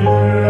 Spirit.